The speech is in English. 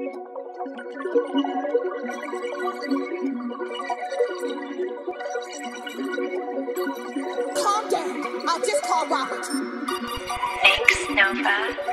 Calm down. I'll just call Robert. Thanks, Nova.